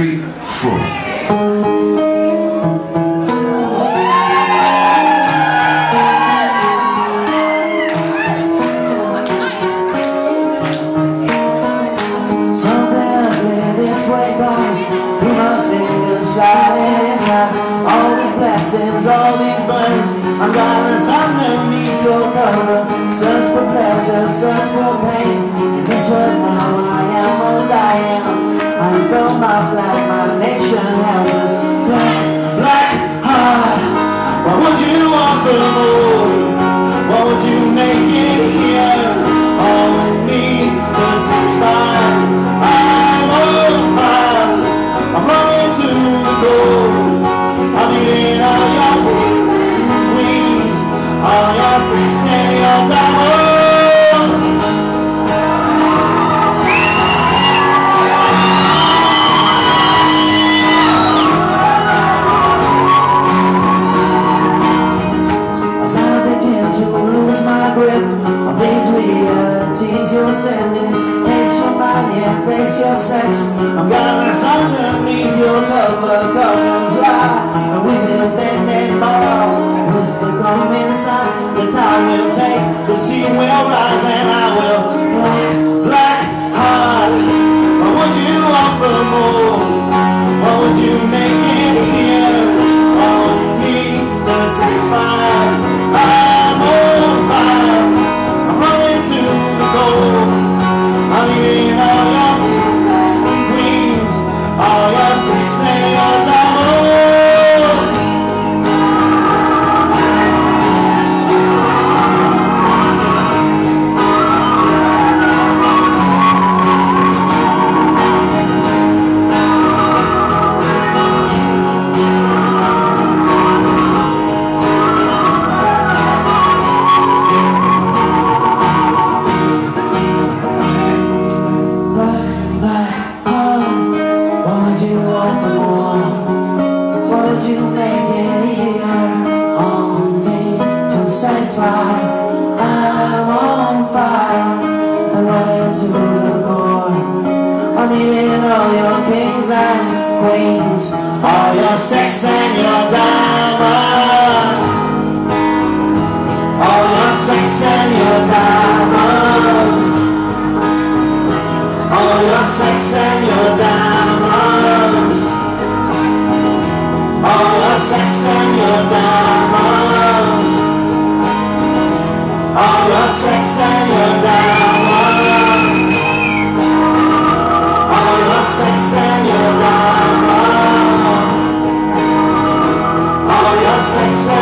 three, four. Blessings, all these I'm godless underneath your cover Search for pleasure, search for my flag, my nation helpless Black, black heart Why would you offer more? Sending Taste your mind, yeah, taste your sex. I'm godless underneath your cover Covers lie, and we've been bending more With the coming sun, the tide will take The sea will rise and I will Black, black heart. What would you offer more? What would you make to the core. I'm eating all your kings and queens, all your sex and your diamonds, all your sex and your diamonds. All your sex and your diamonds All your sex and your diamonds All your sex and your diamonds your diamonds